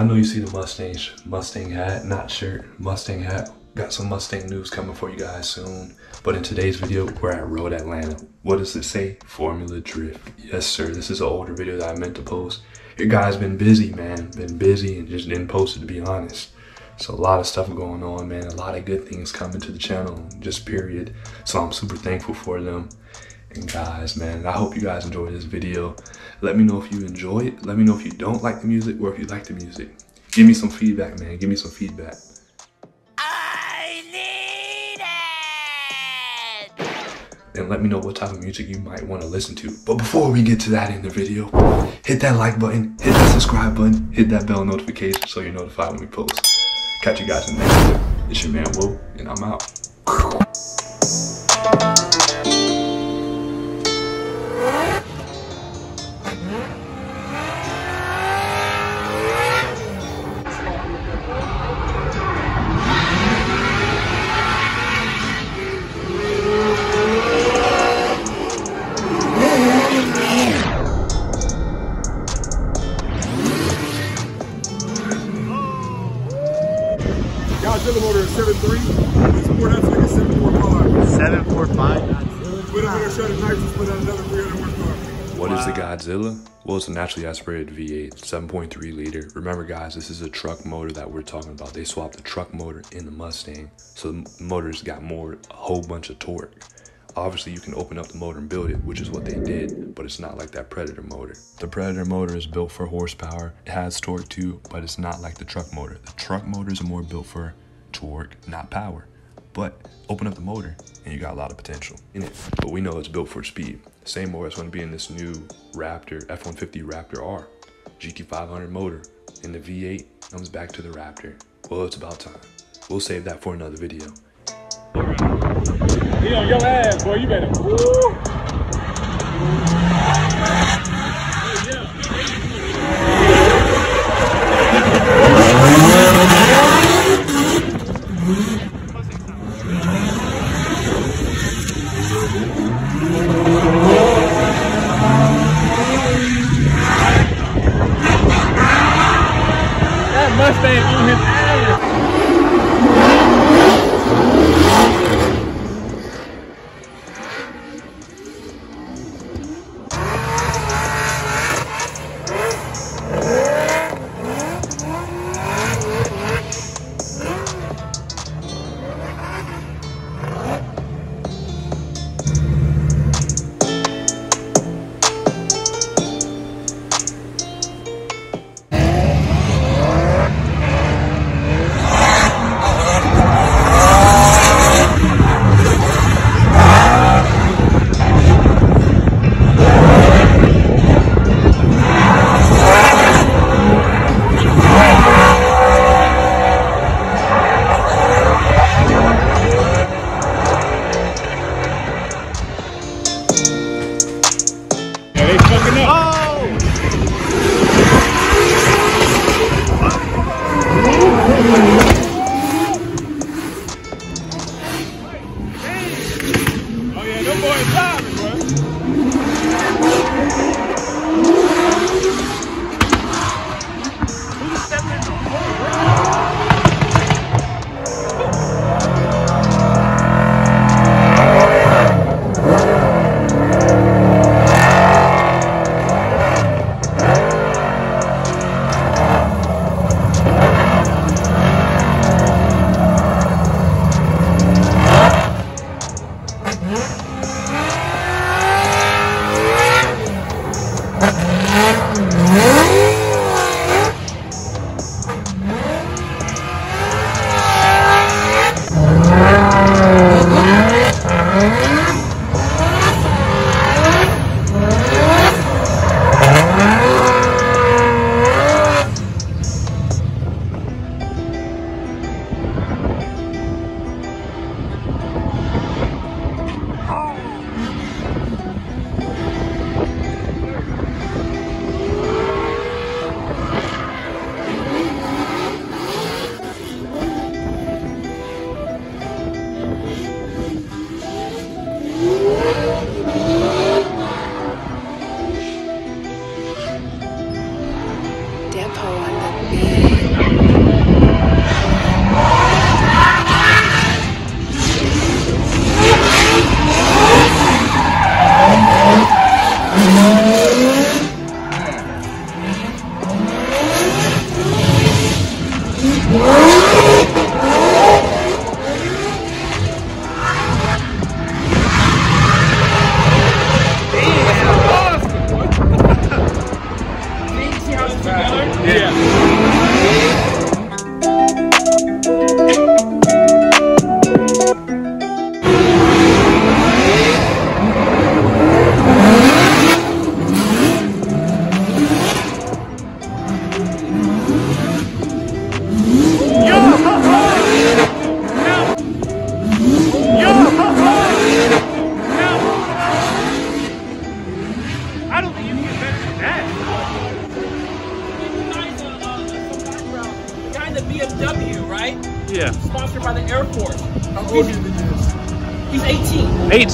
I know you see the Mustang Mustang hat, not shirt, Mustang hat. Got some Mustang news coming for you guys soon. But in today's video, we're at Road Atlanta. What does it say? Formula Drift. Yes, sir. This is an older video that I meant to post. Your guy's been busy, man. Been busy and just didn't post it to be honest. So a lot of stuff going on, man. A lot of good things coming to the channel, just period. So I'm super thankful for them. And guys, man, I hope you guys enjoy this video. Let me know if you enjoy it. Let me know if you don't like the music or if you like the music. Give me some feedback, man. Give me some feedback. I need it! And let me know what type of music you might want to listen to. But before we get to that in the video, hit that like button, hit that subscribe button, hit that bell notification so you're notified when we post. Catch you guys in the next video. It's your man Will, and I'm out. What is the Godzilla? Well, it's a naturally aspirated V8, 7.3 liter. Remember, guys, this is a truck motor that we're talking about. They swapped the truck motor in the Mustang, so the motor's got more, a whole bunch of torque. Obviously, you can open up the motor and build it, which is what they did, but it's not like that Predator motor. The Predator motor is built for horsepower. It has torque too, but it's not like the truck motor. The truck motors are more built for torque, not power. But open up the motor and you got a lot of potential in it. But we know it's built for speed. Same motor is going to be in this new Raptor F-150 Raptor R. GT500 motor. And the V8 comes back to the Raptor. Well, it's about time. We'll save that for another video. He on your ass, boy. You better. Woo! They fucking up. Oh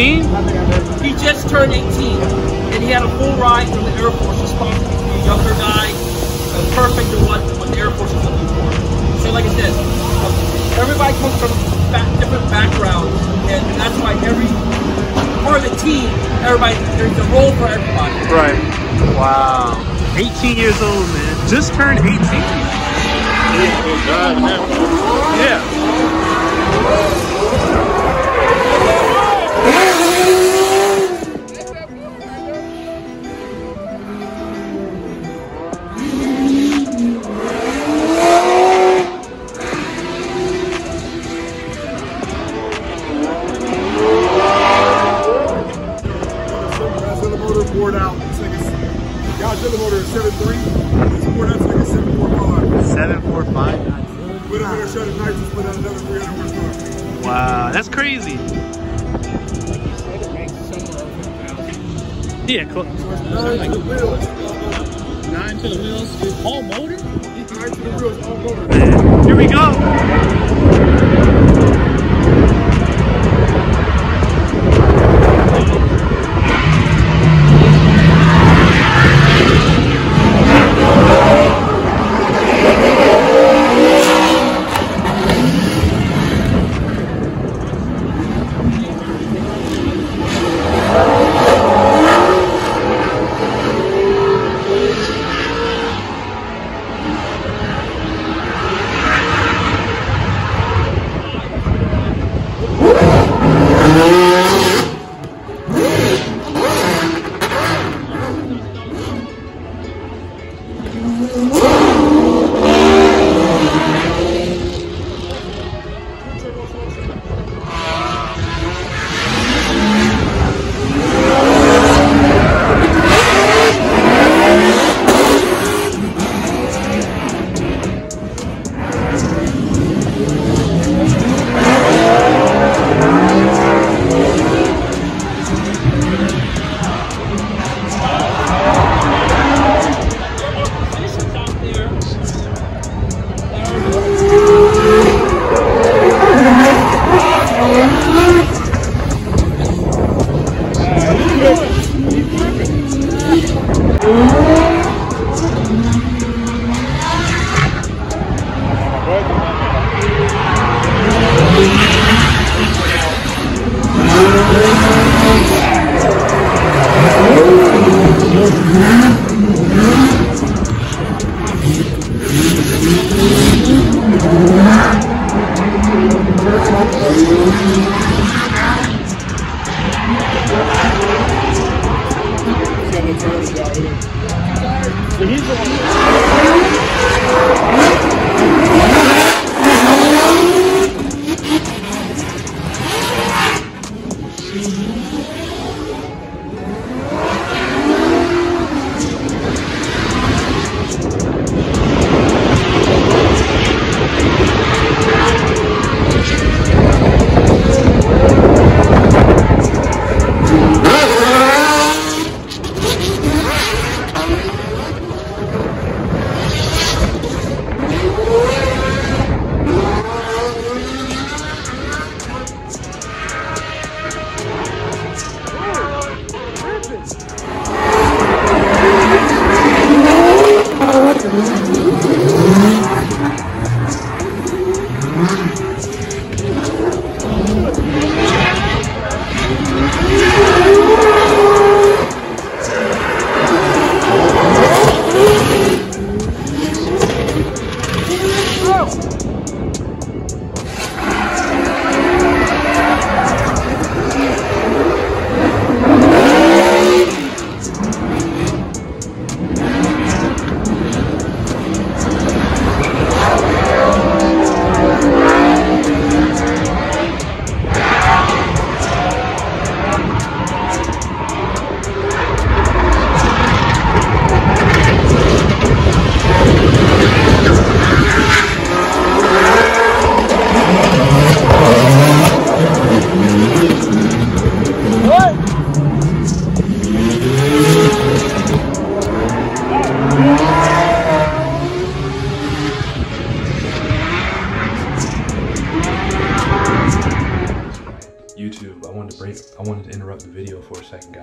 18. 18? He just turned 18, and he had a full ride from the Air Force responsible to be a younger guy, uh, perfect to what, what the Air Force is looking for. So like I said, everybody comes from ba- different backgrounds, and that's why every part of the team, everybody, there's a role for everybody. Right. Wow. 18 years old, man. Just turned 18. Yeah. Godzilla Wow, that's crazy. Yeah, cool. Nine to the wheels. Nine to the wheels. All motor? Nine to the wheels, all motor. here we go. He's the one.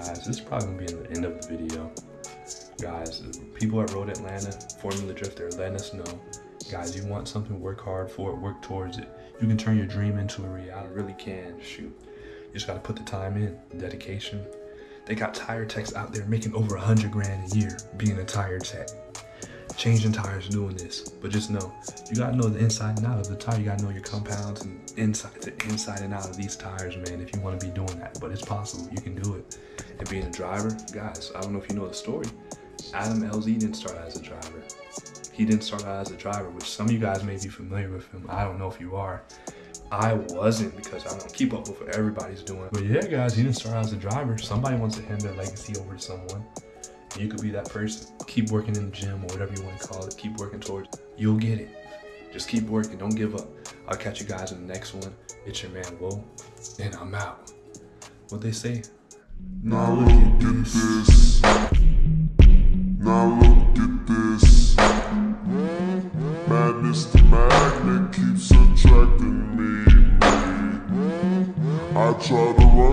Guys. This is probably gonna be in the end of the video. Guys, people at Road Atlanta, Formula Drifter, let us know. Guys, you want something, work hard for it, work towards it. You can turn your dream into a reality, really can, shoot. You just gotta put the time in, dedication. They got tire techs out there making over a hundred grand a year being a tire tech changing tires doing this. But just know, you gotta know the inside and out of the tire. You gotta know your compounds and inside the inside and out of these tires, man, if you wanna be doing that. But it's possible, you can do it. And being a driver, guys, I don't know if you know the story. Adam LZ didn't start as a driver. He didn't start out as a driver, which some of you guys may be familiar with him. I don't know if you are. I wasn't because I don't keep up with what everybody's doing. But yeah, guys, he didn't start out as a driver. Somebody wants to hand their legacy over to someone. You could be that person. Keep working in the gym or whatever you want to call it. Keep working towards. You'll get it. Just keep working. Don't give up. I'll catch you guys in the next one. It's your man, Woah, and I'm out. What they say? Now look at this. Now look at this. Madness the magnet keeps attracting me. I try to run.